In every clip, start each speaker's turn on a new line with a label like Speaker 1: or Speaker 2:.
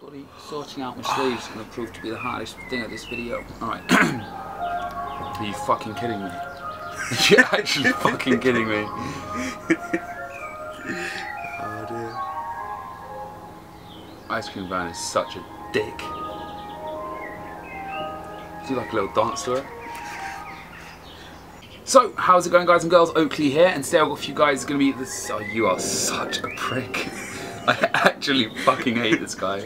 Speaker 1: Bloody sorting out my sleeves is going to prove to be the hardest thing of this video. Alright. Are you fucking kidding me? You're actually fucking kidding me.
Speaker 2: Oh dear.
Speaker 1: Ice Cream Van is such a dick. Do you like a little dance to it? So, how's it going guys and girls? Oakley here, and today I've got a few guys going to be this. Oh, you are such a prick. Actually fucking hate this guy.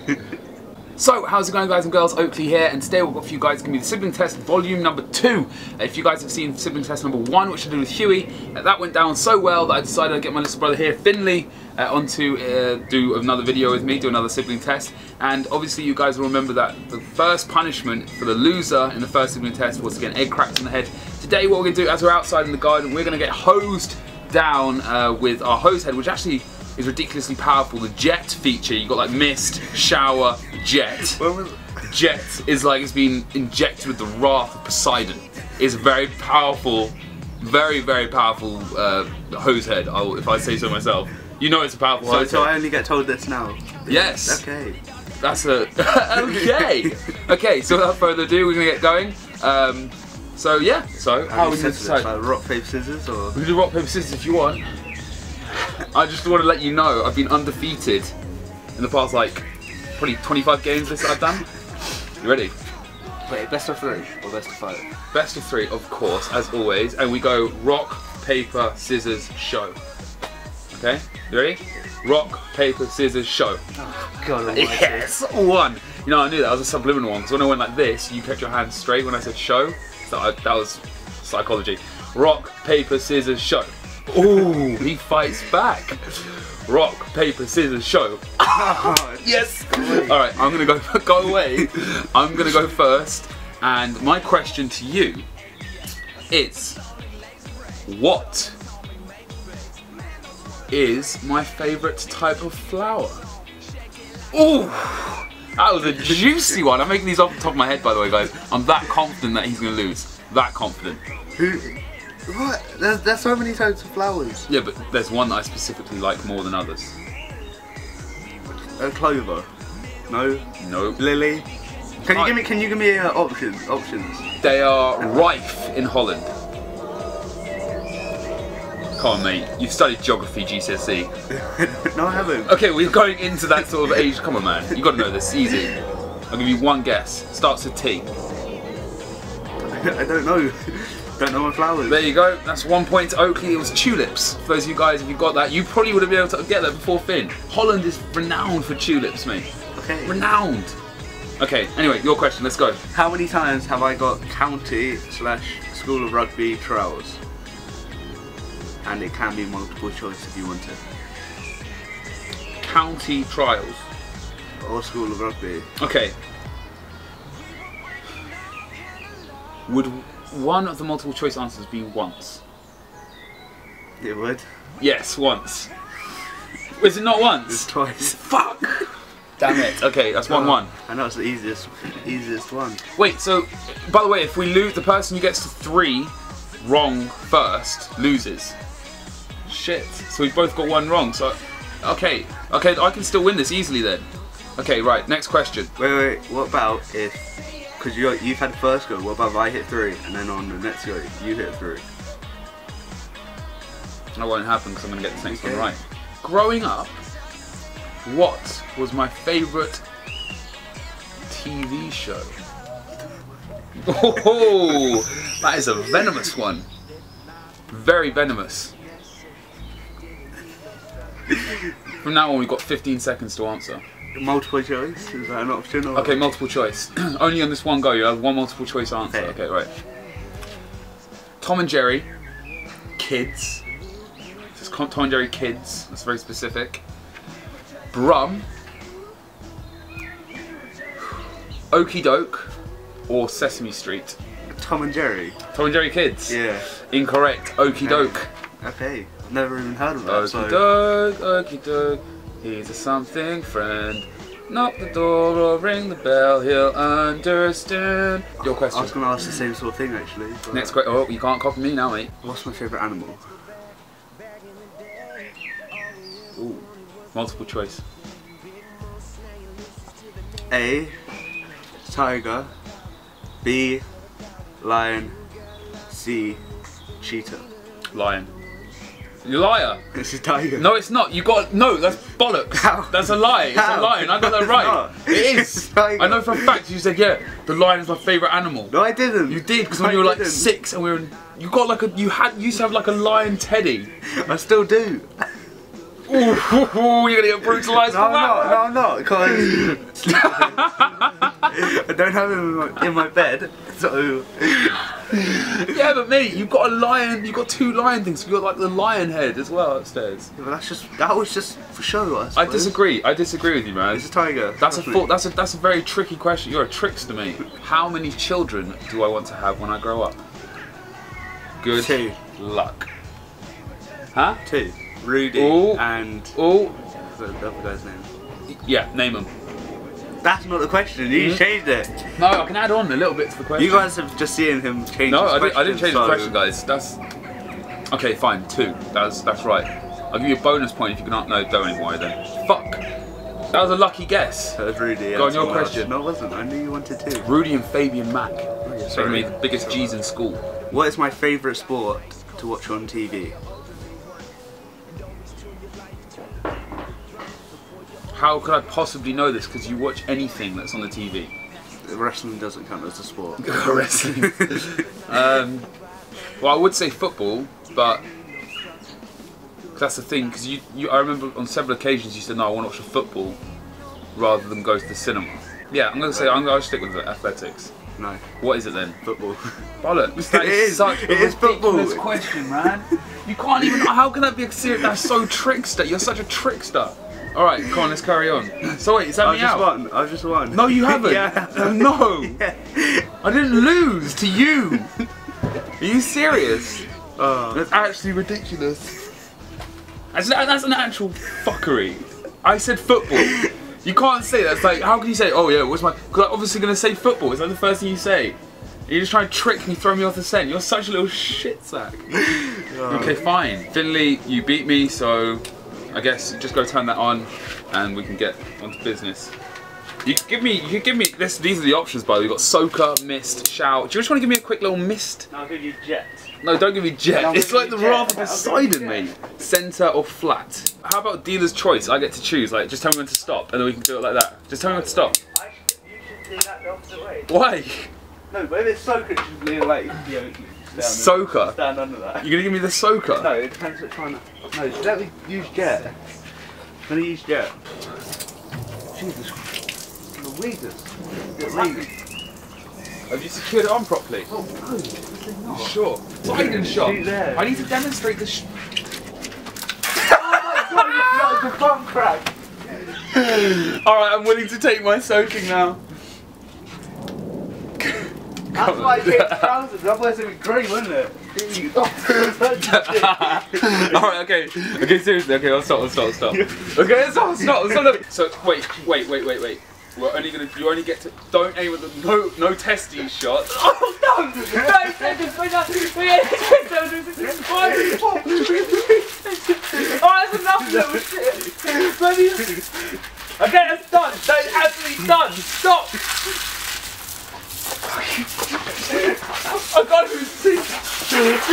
Speaker 1: So, how's it going guys and girls? Oakley here, and today we've got a few guys going to be the sibling test volume number two. If you guys have seen sibling test number one, which I did with Huey, uh, that went down so well that I decided to get my little brother here, Finley, uh, on to uh, do another video with me, do another sibling test. And obviously you guys will remember that the first punishment for the loser in the first sibling test was to get an egg cracked in the head. Today what we're going to do, as we're outside in the garden, we're going to get hosed down uh, with our hose head, which actually is ridiculously powerful. The jet feature, you've got like mist, shower, jet. Jet is like it's been injected with the wrath of Poseidon. It's a very powerful, very very powerful uh, hose head. I'll, if I say so myself. You know it's a powerful
Speaker 2: so,
Speaker 1: hose
Speaker 2: so I only get told this now.
Speaker 1: Yes.
Speaker 2: Okay.
Speaker 1: That's a okay. okay. So without further ado, we're gonna get going. Um, so yeah. So how
Speaker 2: How
Speaker 1: are we gonna
Speaker 2: settle
Speaker 1: decide?
Speaker 2: Like rock paper scissors or?
Speaker 1: We can do rock paper scissors if you want. I just want to let you know I've been undefeated in the past like probably 25 games this I've done. You ready?
Speaker 2: Wait, best of three or best of five?
Speaker 1: Best of three, of course, as always, and we go rock, paper, scissors, show. Okay, you ready? Rock, paper, scissors, show.
Speaker 2: Oh, God almighty.
Speaker 1: Yes, one. You know, I knew that was a subliminal one because when I went like this, you kept your hands straight when I said show. So I, that was psychology. Rock, paper, scissors, show. Ooh, he fights back. Rock, paper, scissors, show. Yes. All right, I'm gonna go. Go away. I'm gonna go first, and my question to you is, what is my favourite type of flower? Ooh, that was a juicy one. I'm making these off the top of my head, by the way, guys. I'm that confident that he's gonna lose. That confident.
Speaker 2: What? There's, there's so many types of flowers.
Speaker 1: Yeah, but there's one that I specifically like more than others.
Speaker 2: A clover. No.
Speaker 1: Nope.
Speaker 2: Lily. Can you
Speaker 1: Right.
Speaker 2: give me? Can you give me uh, options? Options.
Speaker 1: They are rife in Holland. Come on, mate. You've studied geography GCSE.
Speaker 2: no, I haven't.
Speaker 1: Okay, we're going into that sort of age. Come on, man. You have got to know this. Easy. I'll give you one guess. Starts with T.
Speaker 2: I don't know. Don't know my flowers.
Speaker 1: There you go. That's one point to Oakley. It was tulips. For those of you guys, if you got that, you probably would have been able to get that before Finn. Holland is renowned for tulips, mate.
Speaker 2: Okay.
Speaker 1: Renowned. Okay. Anyway, your question. Let's go.
Speaker 2: How many times have I got county slash school of rugby trials? And it can be multiple choice if you want it.
Speaker 1: County trials.
Speaker 2: Or school of rugby.
Speaker 1: Okay. Would one of the multiple choice answers be once?
Speaker 2: It would.
Speaker 1: Yes, once. Was it not once?
Speaker 2: It's twice.
Speaker 1: Fuck! Damn it. Okay, that's 1 1.
Speaker 2: I know it's the easiest, easiest one.
Speaker 1: Wait, so, by the way, if we lose, the person who gets to three wrong first loses. Shit. So we've both got one wrong, so. Okay, okay, I can still win this easily then. Okay, right, next question.
Speaker 2: Wait, wait. What about if? Because you you've had the first go. What about if I hit three and then on the next go you hit three?
Speaker 1: That won't happen because I'm going to get the next one right. Growing up, what was my favourite TV show? Oh, that is a venomous one. Very venomous. From now on, we've got 15 seconds to answer.
Speaker 2: Multiple choice is that an option? Or?
Speaker 1: Okay, multiple choice. Only on this one go, you have one multiple choice answer.
Speaker 2: Okay.
Speaker 1: Okay, right. Tom and Jerry, kids. It's Tom and Jerry kids. That's very specific. Brum, Okey Doke, or Sesame Street.
Speaker 2: Tom and Jerry.
Speaker 1: Tom and Jerry kids.
Speaker 2: Yeah.
Speaker 1: Incorrect. Okey Doke.
Speaker 2: Okay. Never even heard of that.
Speaker 1: Okey
Speaker 2: so
Speaker 1: Doke, Okey Doke. He's a something friend. Knock the door or ring the bell, he'll understand. Your question.
Speaker 2: I was gonna ask the same sort of thing actually.
Speaker 1: Next question. Oh, you can't copy me now, mate.
Speaker 2: What's my favourite animal?
Speaker 1: Ooh. Multiple choice.
Speaker 2: A. Tiger. B. Lion. C. Cheetah.
Speaker 1: Lion. You liar.
Speaker 2: It's a tiger.
Speaker 1: No, it's not. You got no. That's bollocks.
Speaker 2: How?
Speaker 1: That's a lie. It's
Speaker 2: How?
Speaker 1: a lion. I got that right.
Speaker 2: It's
Speaker 1: is. I know for a fact. You said yeah. The lion is my favorite animal.
Speaker 2: No, I didn't.
Speaker 1: You did because
Speaker 2: No,
Speaker 1: when you were like
Speaker 2: didn't.
Speaker 1: six and we were. In, you got like a. You had. You used to have like a lion teddy.
Speaker 2: I still do.
Speaker 1: Ooh, you're gonna get brutalised
Speaker 2: No,
Speaker 1: for
Speaker 2: I'm
Speaker 1: that.
Speaker 2: not. No, I'm not. Because I don't have him in my, in my bed. So
Speaker 1: Yeah, but mate, you've got a lion. You've got two lion things. You've got like the lion head as well upstairs.
Speaker 2: Yeah, but that's just that was just for show. I,
Speaker 1: I disagree. I disagree with you, man.
Speaker 2: It's a tiger.
Speaker 1: That's a
Speaker 2: trust me.
Speaker 1: full, that's a that's a very tricky question. You're a trickster, mate. How many children do I want to have when I grow up? Good
Speaker 2: Two.
Speaker 1: luck. Huh?
Speaker 2: Two. Rudy
Speaker 1: Ooh.
Speaker 2: and
Speaker 1: Oh,
Speaker 2: the other guy's name?
Speaker 1: yeah. Name them.
Speaker 2: That's not the question. You
Speaker 1: Mhm.
Speaker 2: changed it.
Speaker 1: No, I can add on a little bit to the question.
Speaker 2: You guys have just seen him change.
Speaker 1: No, I didn't
Speaker 2: question,
Speaker 1: change the question, guys. That's okay. Fine, two. That's that's right. I'll give you a bonus point if you cannot know. Don't anymore then. Fuck. That was a lucky guess.
Speaker 2: That was Rudy.
Speaker 1: Go on, your question.
Speaker 2: No, it wasn't. I knew you wanted to.
Speaker 1: Rudy and Fabian Mack. Making
Speaker 2: sorry.
Speaker 1: me the biggest G's in school.
Speaker 2: What is my favourite sport to watch on TV?
Speaker 1: How could I possibly know this? Because you watch anything that's on the TV.
Speaker 2: Wrestling doesn't count as a sport.
Speaker 1: Wrestling. um, well, I would say football, but that's the thing. Because you, you, I remember on several occasions you said, "No, I want to watch a football rather than go to the cinema." Yeah, I'm gonna say I'm gonna stick with the athletics.
Speaker 2: no,
Speaker 1: What is it then?
Speaker 2: football.
Speaker 1: Bollocks. That
Speaker 2: It
Speaker 1: is such a
Speaker 2: It is football.
Speaker 1: question, man. You can't even. How can that be a serious? That's so trickster. You're such a trickster. All right, come on, let's carry on. So wait, is that
Speaker 2: I've
Speaker 1: me
Speaker 2: just
Speaker 1: out?
Speaker 2: won. I've just won.
Speaker 1: No, you haven't.
Speaker 2: yeah.
Speaker 1: No.
Speaker 2: Yeah.
Speaker 1: I didn't lose to you. Are you serious?
Speaker 2: Oh.
Speaker 1: That's actually ridiculous. That's, that's an actual fuckery. I said football. You can't say that. It's like, how can you say, oh yeah, what's my. Because I'm obviously going to say football. Is that the first thing you say? You're just trying to trick me, throw me off the scent. You're such a little shit sack. Okay, fine. Finley, you beat me, so I guess just go turn that on and we can get onto business. You could give me, you could give me this. These are the options, by the way. We've got soaker, mist, shout. Do you just want to give me a quick little mist?
Speaker 2: I'll give you jet.
Speaker 1: No, don't give me jet.
Speaker 2: No,
Speaker 1: it's like the
Speaker 2: jet.
Speaker 1: rather
Speaker 2: I'll
Speaker 1: decided,
Speaker 2: give you
Speaker 1: mate. Center or flat? How about dealer's choice? I get to choose. Like, just tell me when to stop, and then we can do it like that. Just tell me when to stop.
Speaker 2: I should, you should do that the opposite way.
Speaker 1: Why?
Speaker 2: No, but if it's soaker, it should be like, you know,
Speaker 1: Soaker?
Speaker 2: stand under that.
Speaker 1: You're gonna give me the soaker?
Speaker 2: No, it depends which one. No, just let me use jet. I'm gonna use jet. Jesus Louises.
Speaker 1: Have you secured it on properly?
Speaker 2: Oh no, not.
Speaker 1: Sure. Sliding shot. I need to demonstrate the. Sh-
Speaker 2: Oh my god, it's not the bum crack.
Speaker 1: All right, I'm willing to take my soaking now.
Speaker 2: That's why I changed trousers. Otherwise it'd be grey, wouldn't it? Oh,
Speaker 1: All right, okay, okay, seriously, okay, I'll stop, I'll stop, I'll stop. Okay, stop, stop, stop. So wait, wait, wait, wait, wait. We're only gonna, you only get to, don't aim with the, no, no testes shots.
Speaker 2: oh no! No, seconds, wait, no,
Speaker 3: Oh, that's enough little shit. Bloody- Okay, that's done. That is absolutely done. Stop. I got him sick. Stop.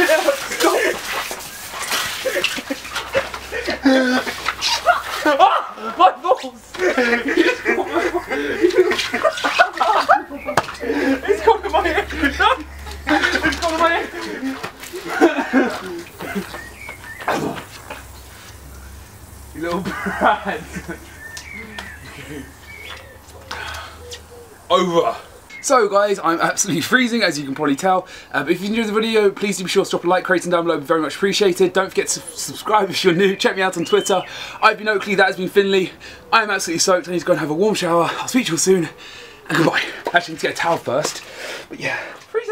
Speaker 3: Ah, my balls. It's gone in my head. It's gone my head. You little brat.
Speaker 1: Over. So guys, I'm absolutely freezing as you can probably tell. Um, if you enjoyed the video, please do be sure to drop a like, rating down below, be very much appreciated. Don't forget to subscribe if you're new, check me out on Twitter. I've been Oakley, that has been Finley. I am absolutely soaked, I need to go and have a warm shower. I'll speak to you all soon, and goodbye. Actually, I need to get a towel first, but yeah, freezing.